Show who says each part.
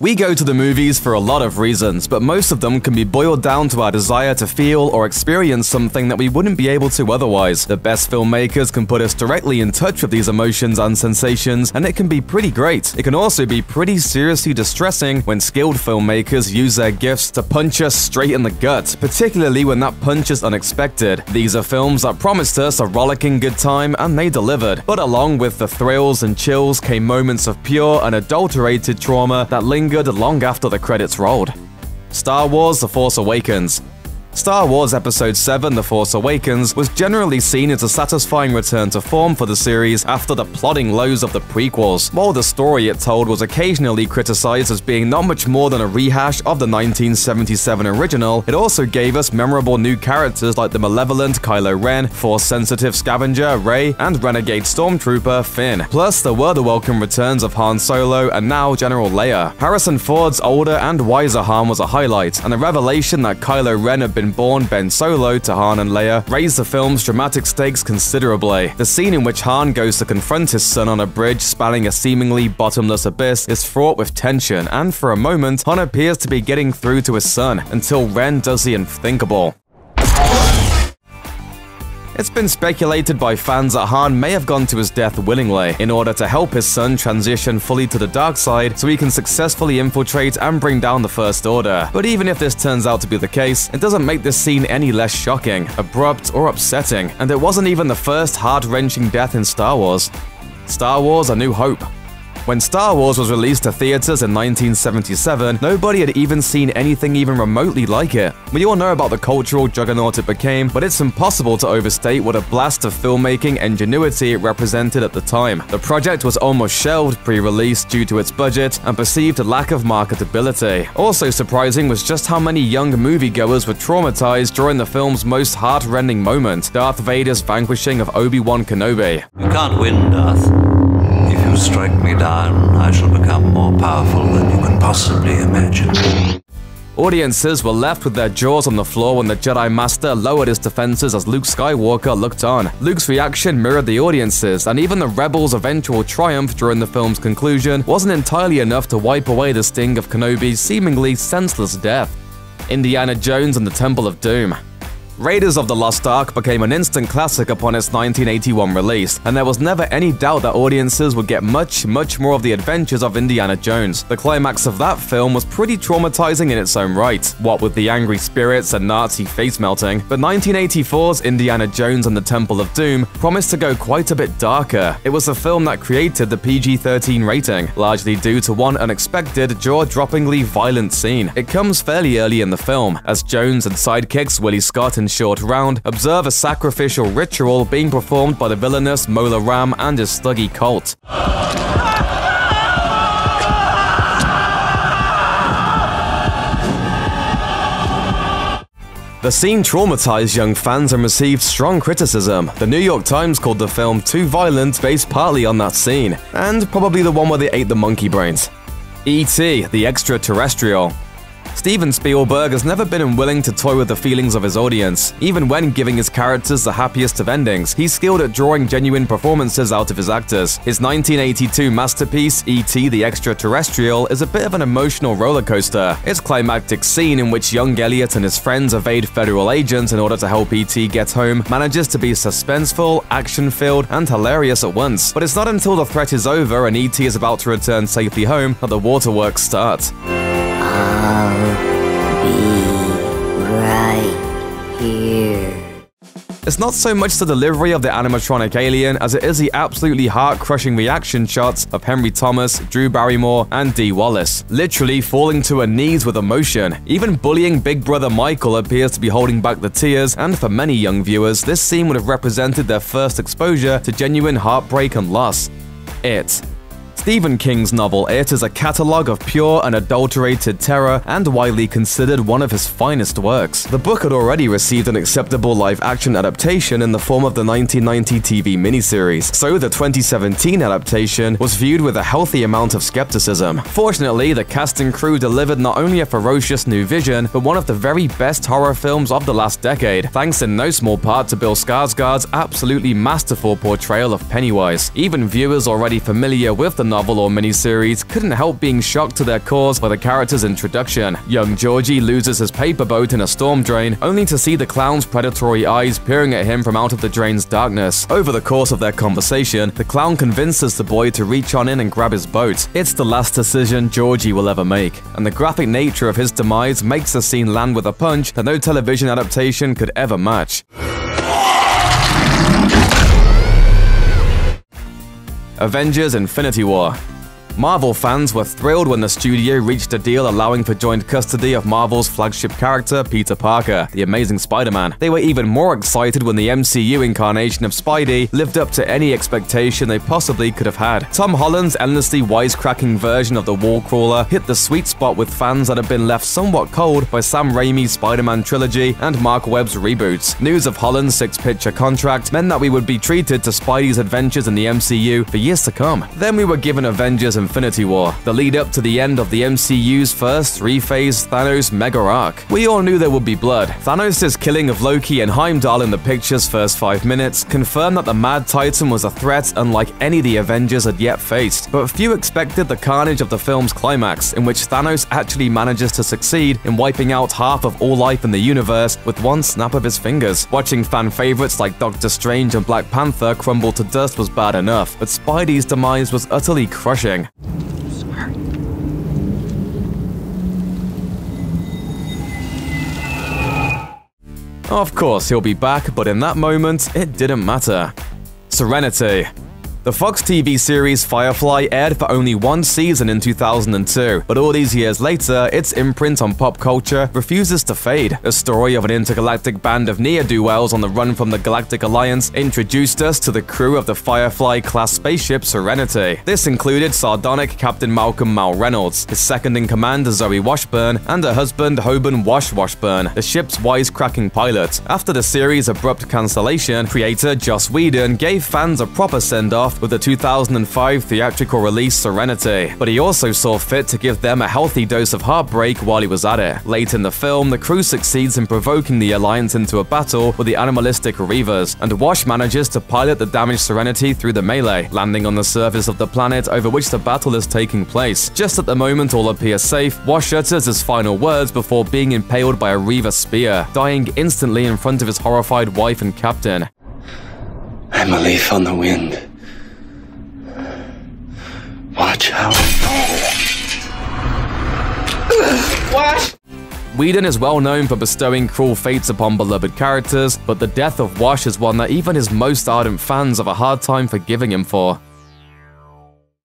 Speaker 1: We go to the movies for a lot of reasons, but most of them can be boiled down to our desire to feel or experience something that we wouldn't be able to otherwise. The best filmmakers can put us directly in touch with these emotions and sensations, and it can be pretty great. It can also be pretty seriously distressing when skilled filmmakers use their gifts to punch us straight in the gut, particularly when that punch is unexpected. These are films that promised us a rollicking good time, and they delivered. But along with the thrills and chills came moments of pure, unadulterated trauma that lingered long after the credits rolled. Star Wars The Force Awakens Star Wars Episode 7 The Force Awakens was generally seen as a satisfying return to form for the series after the plodding lows of the prequels, while the story it told was occasionally criticized as being not much more than a rehash of the 1977 original, it also gave us memorable new characters like the malevolent Kylo Ren, Force-sensitive scavenger Rey, and renegade stormtrooper Finn. Plus, there were the welcome returns of Han Solo and now General Leia. Harrison Ford's older and wiser Han was a highlight, and the revelation that Kylo Ren had been born Ben Solo to Han and Leia raised the film's dramatic stakes considerably. The scene in which Han goes to confront his son on a bridge spanning a seemingly bottomless abyss is fraught with tension, and for a moment, Han appears to be getting through to his son, until Ren does the unthinkable. It's been speculated by fans that Han may have gone to his death willingly, in order to help his son transition fully to the dark side so he can successfully infiltrate and bring down the First Order. But even if this turns out to be the case, it doesn't make this scene any less shocking, abrupt, or upsetting, and it wasn't even the first heart-wrenching death in Star Wars. Star Wars A New Hope when Star Wars was released to theaters in 1977, nobody had even seen anything even remotely like it. We all know about the cultural juggernaut it became, but it's impossible to overstate what a blast of filmmaking ingenuity it represented at the time. The project was almost shelved pre-release due to its budget and perceived lack of marketability. Also surprising was just how many young moviegoers were traumatized during the film's most heart-rending moment, Darth Vader's vanquishing of Obi-Wan Kenobi.
Speaker 2: You can't win, Darth strike me down, I shall become more powerful than you can possibly imagine.
Speaker 1: Audiences were left with their jaws on the floor when the Jedi Master lowered his defenses as Luke Skywalker looked on. Luke's reaction mirrored the audience's, and even the Rebels' eventual triumph during the film's conclusion wasn't entirely enough to wipe away the sting of Kenobi's seemingly senseless death. Indiana Jones and the Temple of Doom Raiders of the Lost Ark became an instant classic upon its 1981 release, and there was never any doubt that audiences would get much, much more of the adventures of Indiana Jones. The climax of that film was pretty traumatizing in its own right, what with the angry spirits and Nazi face melting, but 1984's Indiana Jones and the Temple of Doom promised to go quite a bit darker. It was a film that created the PG-13 rating, largely due to one unexpected, jaw-droppingly violent scene. It comes fairly early in the film, as Jones and sidekicks Willie Scott and short round, observe a sacrificial ritual being performed by the villainous Mola Ram and his Thuggee cult. The scene traumatized young fans and received strong criticism. The New York Times called the film too violent based partly on that scene, and probably the one where they ate the monkey brains. E.T., the extraterrestrial. Steven Spielberg has never been unwilling to toy with the feelings of his audience. Even when giving his characters the happiest of endings, he's skilled at drawing genuine performances out of his actors. His 1982 masterpiece, E.T. the Extraterrestrial, is a bit of an emotional roller coaster. Its climactic scene in which young Elliot and his friends evade federal agents in order to help E.T. get home manages to be suspenseful, action-filled, and hilarious at once. But it's not until the threat is over and E.T. is about to return safely home that the waterworks start. It's not so much the delivery of the animatronic alien as it is the absolutely heart-crushing reaction shots of Henry Thomas, Drew Barrymore, and Dee Wallace, literally falling to her knees with emotion. Even bullying Big Brother Michael appears to be holding back the tears, and for many young viewers, this scene would have represented their first exposure to genuine heartbreak and loss. It Stephen King's novel It is a catalogue of pure and adulterated terror and widely considered one of his finest works. The book had already received an acceptable live-action adaptation in the form of the 1990 TV miniseries, so the 2017 adaptation was viewed with a healthy amount of skepticism. Fortunately, the cast and crew delivered not only a ferocious new vision, but one of the very best horror films of the last decade, thanks in no small part to Bill Skarsgård's absolutely masterful portrayal of Pennywise. Even viewers already familiar with the novel or miniseries couldn't help being shocked to their cause by the character's introduction. Young Georgie loses his paper boat in a storm drain, only to see the clown's predatory eyes peering at him from out of the drain's darkness. Over the course of their conversation, the clown convinces the boy to reach on in and grab his boat. It's the last decision Georgie will ever make, and the graphic nature of his demise makes the scene land with a punch that no television adaptation could ever match. Avengers Infinity War Marvel fans were thrilled when the studio reached a deal allowing for joint custody of Marvel's flagship character, Peter Parker, the Amazing Spider-Man. They were even more excited when the MCU incarnation of Spidey lived up to any expectation they possibly could have had. Tom Holland's endlessly wisecracking version of the Wallcrawler hit the sweet spot with fans that had been left somewhat cold by Sam Raimi's Spider-Man trilogy and Marc Webb's reboots. News of Holland's six-picture contract meant that we would be treated to Spidey's adventures in the MCU for years to come. Then we were given Avengers and Infinity War, the lead up to the end of the MCU's first three-phase Thanos mega arc. We all knew there would be blood. Thanos' killing of Loki and Heimdall in the picture's first five minutes confirmed that the Mad Titan was a threat unlike any the Avengers had yet faced, but few expected the carnage of the film's climax, in which Thanos actually manages to succeed in wiping out half of all life in the universe with one snap of his fingers. Watching fan favorites like Doctor Strange and Black Panther crumble to dust was bad enough, but Spidey's demise was utterly crushing. Of course, he'll be back, but in that moment, it didn't matter. Serenity. The Fox TV series Firefly aired for only one season in 2002, but all these years later, its imprint on pop culture refuses to fade. A story of an intergalactic band of ne'er-do-wells on the run from the Galactic Alliance introduced us to the crew of the Firefly-class spaceship Serenity. This included sardonic Captain Malcolm Mal Reynolds, his second-in-command Zoe Washburn, and her husband Hoban Wash Washburn, the ship's wisecracking pilot. After the series' abrupt cancellation, creator Joss Whedon gave fans a proper send-off with the 2005 theatrical release Serenity, but he also saw fit to give them a healthy dose of heartbreak while he was at it. Late in the film, the crew succeeds in provoking the Alliance into a battle with the animalistic Reavers, and Wash manages to pilot the damaged Serenity through the melee, landing on the surface of the planet over which the battle is taking place. Just at the moment all appears safe, Wash utters his final words before being impaled by a Reaver spear, dying instantly in front of his horrified wife and captain.
Speaker 3: I'm a leaf on the wind. Watch out.
Speaker 1: What? Whedon is well known for bestowing cruel fates upon beloved characters, but the death of Wash is one that even his most ardent fans have a hard time forgiving him for.